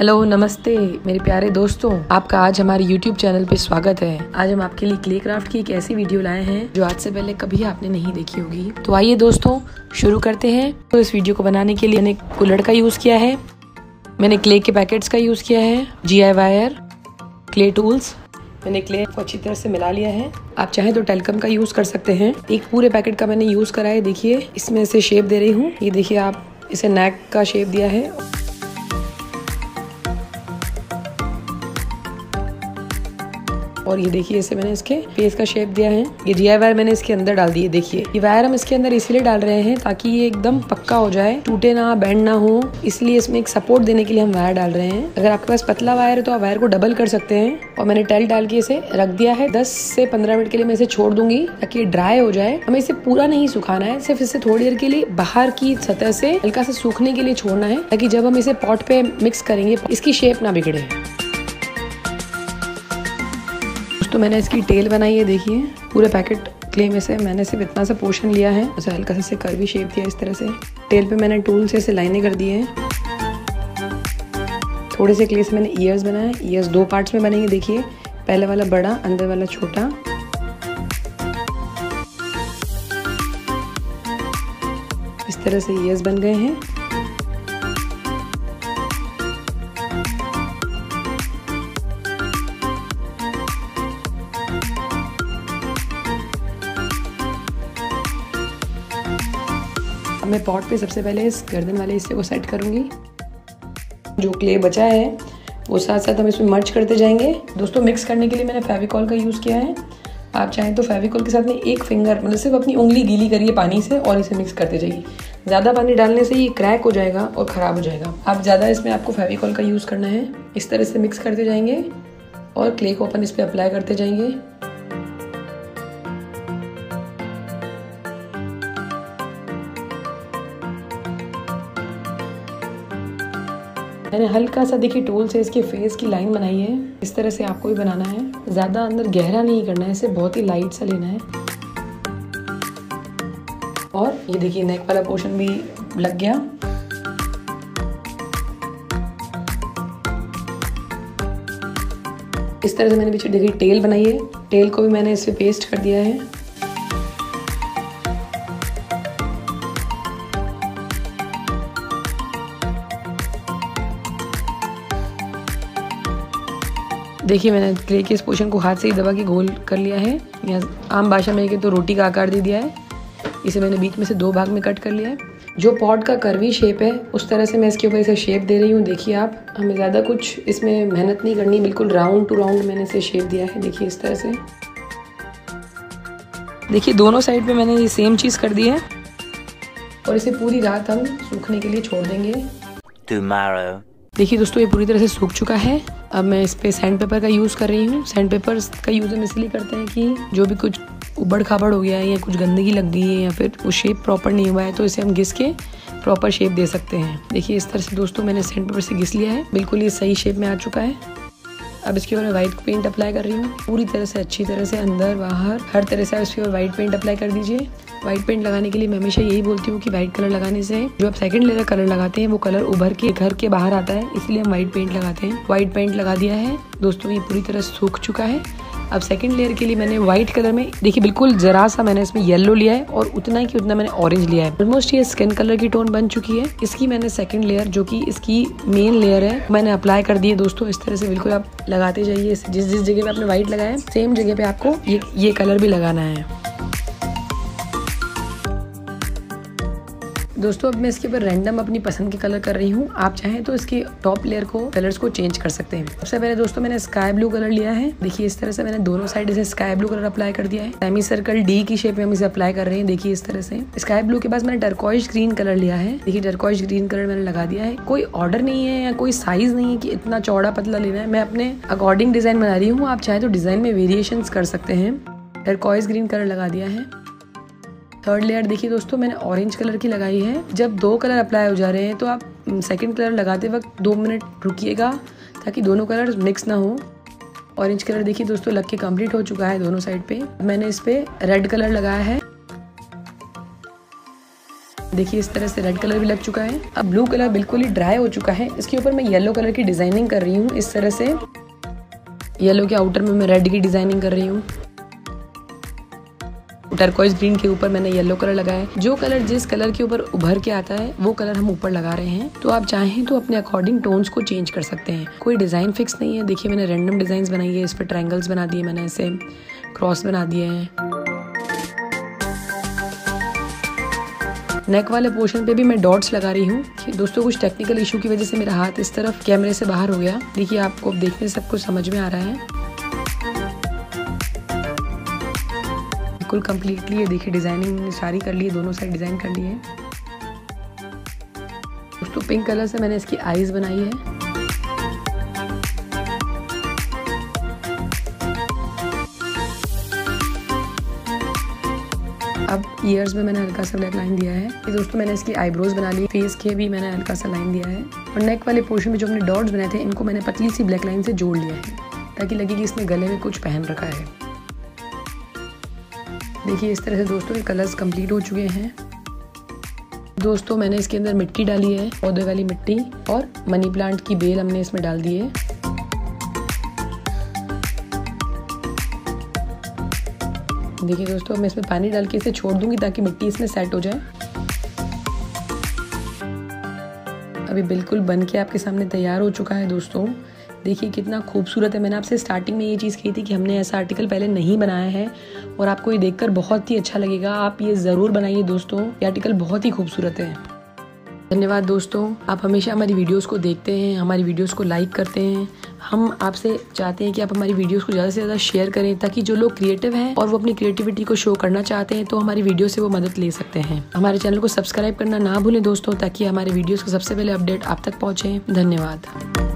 Hello नमस्ते, मेरे प्यारे दोस्तों। आपका आज हमारे यूट्यूब चैनल पे स्वागत है। आज हम आपके लिए क्ले क्राफ्ट की एक ऐसी वीडियो लाए हैं, जो आज से पहले कभी आपने नहीं देखी होगी। तो आइए दोस्तों, शुरू करते हैं। तो इस वीडियो को बनाने के लिए मैंने कुलड़ का यूज़ किया है। मैंने क्ले के पैकेट्स का यूज़ किया है G I wire clay tools मैंने क्ले को अच्छी तरह से मिला लिया है। आप चाहें तो टेलकम का यूज़ कर सकते हैं। एक पूरे पैकेट का मैंने यूज़ करा है, देखिए। इसमें से शेप दे रही हूँ। ये देखिए, आप इसे नेक का शेप दिया है। और ये देखिए इसे मैंने इसके फेस का शेप दिया है। ये वायर मैंने इसके अंदर डाल दिए देखिए। ये वायर हम इसके अंदर इसीलिए डाल रहे हैं ताकि ये एकदम पक्का हो जाए, टूटे ना बैंड ना हो। इसलिए इसमें एक सपोर्ट देने के लिए हम वायर डाल रहे हैं। अगर आपके पास पतला वायर है तो आप वायर को डबल कर सकते हैं। और मैंने टेल डाल के इसे रख दिया है। दस से पंद्रह मिनट के लिए मैं इसे छोड़ दूँगी, ताकि ये ड्राई हो जाए। हमें इसे पूरा नहीं सुखाना है, सिर्फ़ इसे थोड़ी देर के लिए बाहर की सतह से हल्का से सूखने के लिए छोड़ना है, ताकि जब हम इसे पॉट पे मिक्स करेंगे, इसकी शेप ना बिगड़े। मैंने इसकी टेल बनाई है, देखिए। पूरे पैकेट क्ले में से मैंने सिर्फ़ इतना सा पोर्शन लिया है। उसे हल्का सा कर भी शेप दिया इस तरह से। टेल पे मैंने टूल से इसे लाइनें कर दी हैं। थोड़े से क्ले से मैंने ईयर्स बनाए। ईयर्स दो पार्ट्स में बनेंगे, देखिए। पहले वाला बड़ा, अंदर वाला छोटा। इस तरह से ईयर्स बन गए हैं। मैं पॉट पे सबसे पहले इस गर्दन वाले हिस्से को सेट करूँगी। जो क्ले बचा है, वो साथ साथ हम इसमें मर्च करते जाएँगे। दोस्तों मिक्स करने के लिए मैंने फेविकॉल का यूज़ किया है। आप चाहें तो फेविकॉल के साथ में एक फिंगर मतलब सिर्फ़ अपनी उंगली गीली करिए पानी से और इसे मिक्स करते जाइए। ज़्यादा पानी डालने से ये क्रैक हो जाएगा और ख़राब हो जाएगा। आप ज़्यादा इसमें आपको फेविकॉल का यूज़ करना है। इस तरह से मिक्स करते जाएँगे और क्ले को अपन इस पर अप्लाई करते जाएँगे। मैंने हल्का सा देखिए टूल से इसके फेस की लाइन बनाई है। इस तरह से आपको भी बनाना है। ज़्यादा अंदर गहरा नहीं करना है, इसे बहुत ही लाइट सा लेना है। और ये देखिए नेक वाला पोर्शन भी लग गया। इस तरह से मैंने पीछे देखिए टेल बनाई है। टेल को भी मैंने इस पेस्ट कर दिया है। देखिए, मैंने क्ले के इस पोर्शन को हाथ से ही दबा के गोल कर लिया है। या आम भाषा में तो रोटी का आकार दे दिया है। इसे मैंने बीच में से दो भाग में कट कर लिया है। जो पॉट का करवी शेप है, उस तरह से मैं इसके ऊपर इसे शेप दे रही हूँ। देखिए आप, हमें ज़्यादा कुछ इसमें मेहनत नहीं करनी, बिल्कुल राउंड टू राउंड मैंने इसे शेप दिया है। देखिए, इस तरह से। देखिए, दोनों साइड पे मैंने ये सेम चीज़ कर दी है। और इसे पूरी रात हम सूखने के लिए छोड़ देंगे। Tomorrow. देखिए दोस्तों, ये पूरी तरह से सूख चुका है। अब मैं इस पर सैंड पेपर का यूज़ कर रही हूँ। सैंड पेपर का यूज़ हम इसलिए करते हैं कि जो भी कुछ उबड़ खाबड़ हो गया है या कुछ गंदगी लग गई है या फिर वो शेप प्रॉपर नहीं हुआ है तो इसे हम घिस के प्रॉपर शेप दे सकते हैं। देखिए, इस तरह से दोस्तों मैंने सैंड पेपर से घिस लिया है। बिल्कुल ये सही शेप में आ चुका है। अब इसके ऊपर व्हाइट पेंट अप्लाई कर रही हूँ। पूरी तरह से अच्छी तरह से अंदर बाहर, हर तरह से आप इसके ऊपर व्हाइट पेंट अप्लाई कर दीजिए। व्हाइट पेंट लगाने के लिए मैं हमेशा यही बोलती हूँ कि व्हाइट कलर लगाने से जो आप सेकंड लेयर कलर लगाते हैं, वो कलर उभर के, घर के बाहर आता है, इसलिए हम व्हाइट पेंट लगाते हैं। व्हाइट पेंट लगा दिया है। दोस्तों, ये पूरी तरह सूख चुका है। अब सेकंड लेयर के लिए मैंने व्हाइट कलर में, देखिए बिल्कुल जरा सा मैंने इसमें येलो लिया है और उतना ही कि उतना मैंने ऑरेंज लिया है। ऑलमोस्ट ये स्किन कलर की टोन बन चुकी है। इसकी मैंने सेकंड लेयर जो कि इसकी मेन लेयर है, मैंने अप्लाई कर दी है। दोस्तों, इस तरह से बिल्कुल आप लगाते जाइए। जिस जिस जगह पे आपने व्हाइट लगाया है सेम जगह पे आपको ये ये कलर भी लगाना है। दोस्तों, अब मैं इसके ऊपर रैंडम अपनी पसंद के कलर कर रही हूँ। आप चाहें तो इसकी टॉप लेयर को कलर्स को चेंज कर सकते हैं। सबसे पहले दोस्तों, मैंने स्काई ब्लू कलर लिया है। देखिए, इस तरह से मैंने दोनों साइड इसे स्काई ब्लू कलर अप्लाई कर दिया है। सेमी सर्कल डी की शेप में हम इसे अप्लाई कर रहे हैं। देखिए, इस तरह से। स्काई ब्लू के पास मैंने टर्कॉइज ग्रीन कलर लिया है। देखिए टर्कॉइज ग्रीन कलर मैंने लगा दिया है। कोई ऑर्डर नहीं है या कोई साइज़ नहीं है कि इतना चौड़ा पतला लेना है। मैं अपने अकॉर्डिंग डिज़ाइन बना रही हूँ। आप चाहे तो डिज़ाइन में वेरिएशन कर सकते हैं। टर्कॉइज ग्रीन कलर लगा दिया है। थर्ड लेयर देखिए दोस्तों, मैंने ऑरेंज कलर की लगाई है। जब दो कलर अप्लाई हो जा रहे हैं तो आप सेकेंड कलर लगाते वक्त दो मिनट रुकिएगा, ताकि दोनों कलर मिक्स ना हो। ऑरेंज कलर देखिए दोस्तों, लग के कंप्लीट हो चुका है दोनों साइड पे। मैंने इस पे रेड कलर लगाया है। देखिए, इस तरह से रेड कलर भी लग चुका है। अब ब्लू कलर बिल्कुल ही ड्राई हो चुका है। इसके ऊपर मैं येलो कलर की डिज़ाइनिंग कर रही हूँ, इस तरह से। येलो के आउटर में मैं रेड की डिज़ाइनिंग कर रही हूँ। टर्कोइज ग्रीन के ऊपर मैंने येलो कलर लगाया है। जो कलर जिस कलर के ऊपर उभर के आता है, वो कलर हम ऊपर लगा रहे हैं। तो आप चाहें तो अपने अकॉर्डिंग टोन्स को चेंज कर सकते हैं। कोई डिज़ाइन फिक्स नहीं है। देखिए, मैंने रैंडम डिज़ाइन बनाई है। इस पर ट्रायंगल्स बना दिए मैंने, ऐसे क्रॉस बना दिए हैं। नेक वाले पोर्शन पे भी मैं डॉट्स लगा रही हूँ। दोस्तों, कुछ टेक्निकल इशू की वजह से मेरा हाथ इस तरफ़ कैमरे से बाहर हो गया। देखिए, आपको देखने से सब कुछ समझ में आ रहा है। बिल्कुल कम्प्लीटली ये देखिए डिज़ाइनिंग सारी कर ली है, दोनों साइड डिज़ाइन कर ली है। दोस्तों पिंक कलर से मैंने इसकी आईज बनाई है। अब ईयर्स में मैंने हल्का सा ब्लैक लाइन दिया है। ये दोस्तों, मैंने इसकी आईब्रोज बना ली फेस के भी मैंने हल्का सा लाइन दिया है। और नेक वाले पोर्शन में जो हमने डॉट्स बनाए थे, इनको मैंने पतली सी ब्लैक लाइन से जोड़ लिया है, ताकि लगे कि इसने गले में कुछ पहन रखा है। देखिए, इस तरह से दोस्तों ये कलर्स कंप्लीट हो चुके हैं। दोस्तों, मैंने इसके अंदर मिट्टी डाली है, पौधे वाली मिट्टी और मनी प्लांट की बेल हमने इसमें डाल दी है। देखिए दोस्तों, मैं इसमें पानी डाल के इसे छोड़ दूँगी ताकि मिट्टी इसमें सेट हो जाए। अभी बिल्कुल बन के आपके सामने तैयार हो चुका है दोस्तों। देखिए कितना खूबसूरत है। मैंने आपसे स्टार्टिंग में ये चीज़ कही थी कि हमने ऐसा आर्टिकल पहले नहीं बनाया है। और आपको ये देखकर बहुत ही अच्छा लगेगा। आप ये ज़रूर बनाइए दोस्तों। ये आर्टिकल बहुत ही खूबसूरत है। धन्यवाद दोस्तों। आप हमेशा हमारी वीडियोस को देखते हैं, हमारी वीडियोस को लाइक करते हैं। हम आपसे चाहते हैं कि आप हमारी वीडियोस को ज़्यादा से ज़्यादा शेयर करें ताकि जो लोग क्रिएटिव हैं और वो अपनी क्रिएटिविटी को शो करना चाहते हैं तो हमारी वीडियो से वो मदद ले सकते हैं। हमारे चैनल को सब्सक्राइब करना ना भूलें दोस्तों, ताकि हमारे वीडियोज़ को सबसे पहले अपडेट आप तक पहुँचें। धन्यवाद।